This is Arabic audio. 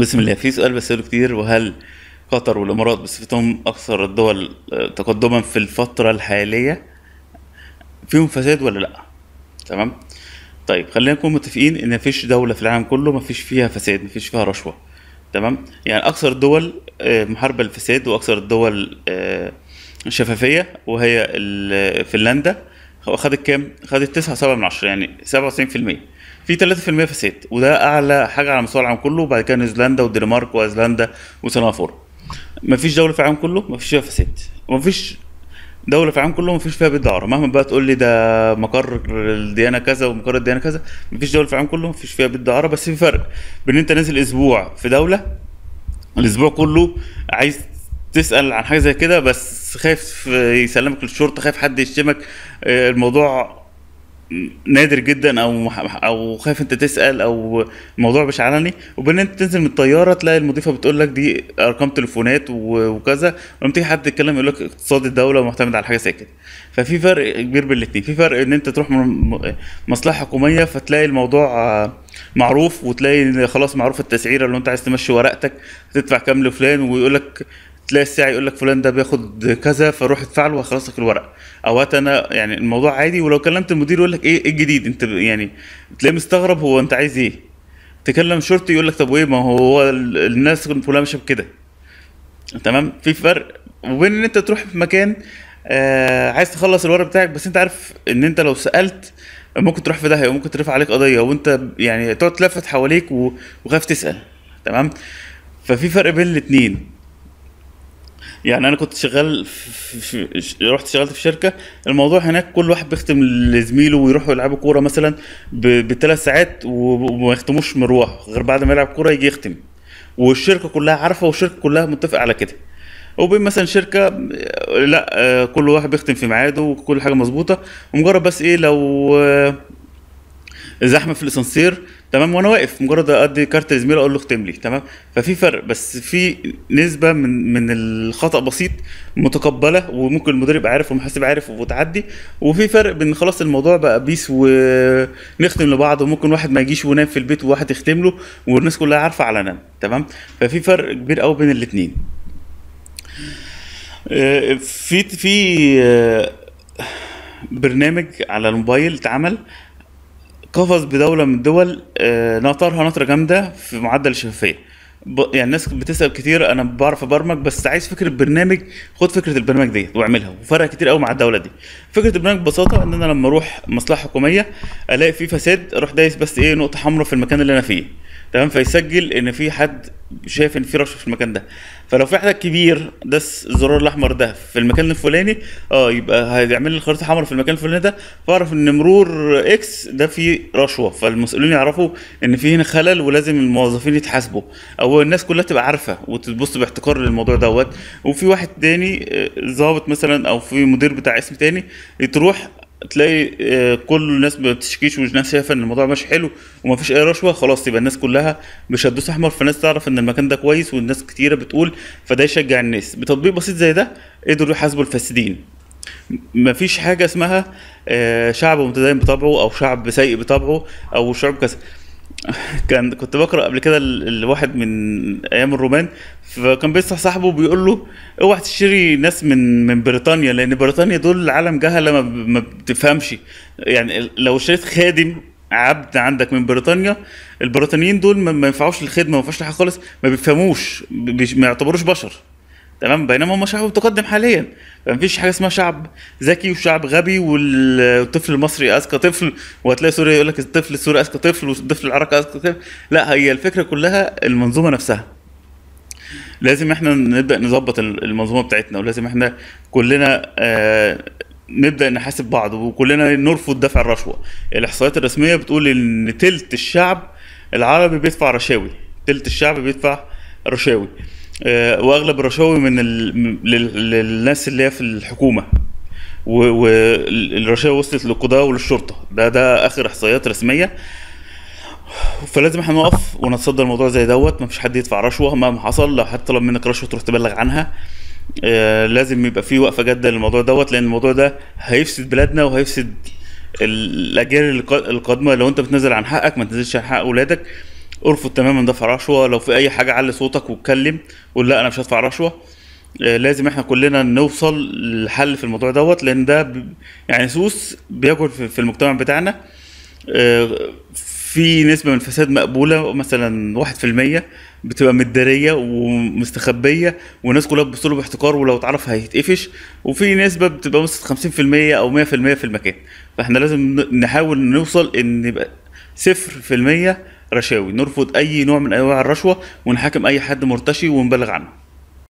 بسم الله في سؤال بسأله كتير وهل قطر والإمارات بصفتهم أكثر الدول آه، تقدما في الفترة الحالية فيهم فساد ولا لأ؟ تمام؟ طيب خلينا نكون متفقين إن مفيش دولة في العالم كله مفيش فيها فساد مفيش فيها رشوة تمام؟ يعني أكثر الدول آه، محاربة للفساد وأكثر الدول آه، شفافية وهي فنلندا خدت كام؟ خدت 9.7 من عشرة يعني 97% في 3% فساد وده أعلى حاجة على مستوى العالم كله وبعد كده نيوزيلندا والدنمارك وأيسلندا وسنغافورة. مفيش دولة في العالم كله مفيش فيها فساد ومفيش دولة في العالم كله مفيش فيها بيت دعارة مهما بقى تقول لي ده مقر الديانة كذا ومقر الديانة كذا مفيش دولة في العالم كله مفيش فيها بيت دعارة بس في فرق بين أنت نازل أسبوع في دولة الأسبوع كله عايز تسأل عن حاجة زي كده بس خايف يسلمك للشرطة خايف حد يشتمك آه، الموضوع نادر جدا أو أو خايف أنت تسأل أو الموضوع مش علني. وبين أنت تنزل من الطيارة تلاقي المضيفة بتقول لك دي أرقام تليفونات وكذا ولما تيجي حد يتكلم يقول لك اقتصاد الدولة معتمد على حاجة زي كده. ففي فرق كبير بين الاثنين في فرق إن أنت تروح من مصلحة حكومية فتلاقي الموضوع معروف وتلاقي خلاص معروف التسعيرة لو أنت عايز تمشي ورقتك هتدفع كام لفلان ويقول لك تلاقي الساعي يقول لك فلان ده بياخد كذا فروح ادفع له لك الورق. أوقات أنا يعني الموضوع عادي ولو كلمت المدير يقول لك إيه إيه الجديد؟ أنت يعني تلاقيه مستغرب هو أنت عايز إيه. تكلم شرطي يقول لك طب وإيه؟ ما هو ال- الناس كلها ماشية بكده. تمام؟ في فرق وبين إن أنت تروح في مكان آه عايز تخلص الورق بتاعك بس أنت عارف إن أنت لو سألت ممكن تروح في داهية وممكن ترفع عليك قضية وأنت يعني تقعد تلفت حواليك وخايف تسأل. تمام؟ ففي فرق بين الاتنين. يعني أنا كنت شغال في, رحت اشتغلت في شركة. الموضوع هناك كل واحد بيختم لزميله ويروحوا يلعبوا كورة مثلا بثلاث ساعات وما يختموش مروح غير بعد ما يلعب كورة يجي يختم والشركة كلها عارفة والشركة كلها متفقة على كده. وبين مثلا شركة لا آه، كل واحد بيختم في ميعاده وكل حاجة مظبوطة. ومجرد بس إيه لو آه، زحمة في الإسانسير تمام؟ وأنا واقف مجرد أدي كارت لزميلي أقول له اختم لي تمام؟ ففي فرق بس في نسبة من من الخطأ بسيط متقبلة وممكن المدير يبقى عارف والمحاسب عارف وتعدي وفي فرق بين خلاص الموضوع بقى بيس ونختم لبعض وممكن واحد ما يجيش وينام في البيت وواحد يختم له والناس كلها عارفة علنا تمام؟ ففي فرق كبير قوي بين الاثنين في في آه، برنامج على الموبايل اتعمل قفز بدولة من الدول آه، نطرها نطره جامدة في معدل الشفافية. يعني الناس بتسأل كتير أنا بعرف أبرمج بس عايز فكرة برنامج خد فكرة البرنامج ديت واعملها. وفرق كتير قوي مع الدولة دي. فكرة البرنامج ببساطة إن أنا لما أروح مصلحة حكومية ألاقي فيه فساد أروح دايس بس إيه نقطة حمراء في المكان اللي أنا فيه. تمام؟ فيسجل إن في حد شايف إن في رشوة في المكان ده. فلو في حد كبير داس الزرار الأحمر ده في المكان الفلاني آه يبقى هيعمل لي الخريطة حمراء في المكان الفلاني ده. فأعرف إن مرور إكس ده فيه رشوة فالمسؤولين يعرفوا إن في هنا خلل ولازم الموظفين يتحاسبوا أو الناس كلها تبقى عارفة وتبص باحتكار للموضوع دوت. وفي واحد تاني آه، ضابط مثلا أو في مدير بتاع اسم تاني تروح تلاقي آه، كل الناس بتشكيش والناس شايفة إن الموضوع ماشي حلو ومفيش اي رشوه خلاص يبقى الناس كلها مش هتدوس أحمر فالناس تعرف إن المكان ده كويس والناس كتيرة بتقول فده يشجع الناس. بتطبيق بسيط زي ده قدروا يحاسبوا الفاسدين. مفيش حاجة اسمها آه، شعب متدين بطبعه أو شعب سيء بطبعه أو شعب كذا. كان كنت بقرأ قبل كده الواحد من أيام الرومان فكان بينصح صاحبه بيقول له أوعى تشتري ناس من من بريطانيا لأن بريطانيا دول عالم جهله ما, بتفهمش. يعني لو اشتريت خادم عبد عندك من بريطانيا البريطانيين دول ما ينفعوش للخدمة ما ينفعوش لحاجة خالص ما بيفهموش ما يعتبروش بشر. تمام؟ بينما هم شعب متقدم حاليا. فمفيش حاجة اسمها شعب ذكي وشعب غبي والطفل المصري أذكى طفل وهتلاقي سوريا يقول لك الطفل السوري أذكى طفل والطفل العراقي أذكى طفل. لا هي الفكرة كلها المنظومة نفسها. لازم إحنا نبدأ نظبط ال- المنظومة بتاعتنا ولازم إحنا كلنا آه نبدأ نحاسب بعض وكلنا نرفض دفع الرشوة. الإحصائيات الرسمية بتقول إن تلت الشعب العربي بيدفع رشاوي. تلت الشعب بيدفع رشاوي. واغلب الرشاوي من للناس اللي هي في الحكومة. والرشاوي وصلت للقضاء وللشرطة. ده ده آخر إحصائيات رسمية. فلازم إحنا نقف ونتصدى الموضوع زي دوت. مفيش حد يدفع رشوة مهما حصل. لو حد طلب منك رشوة تروح تبلغ عنها. آه، لازم يبقى في وقفة جادة للموضوع دوت لأن الموضوع ده هيفسد بلادنا وهيفسد ال- الأجيال الق- القادمة. لو أنت بتنزل عن حقك ما تنزلش عن حق أولادك. ارفض تماما دفع رشوه لو في أي حاجة علي صوتك واتكلم قول لا أنا مش هدفع رشوة. آه، لازم إحنا كلنا نوصل لحل في الموضوع دوت لأن ده يعني سوس بياكل في المجتمع بتاعنا. آه، في نسبة من الفساد مقبولة مثلا واحد في المية بتبقى مدارية ومستخبية والناس كلها بتبص له باحتقار ولو اتعرف هيتقفش. وفي نسبة بتبقى مثلا خمسين في المية أو مية في المية في المكان. فإحنا لازم نحاول نوصل إن يبقى صفر في المية رشاوي. نرفض أي نوع من أنواع الرشوة ونحاكم أي حد مرتشي ونبلغ عنه.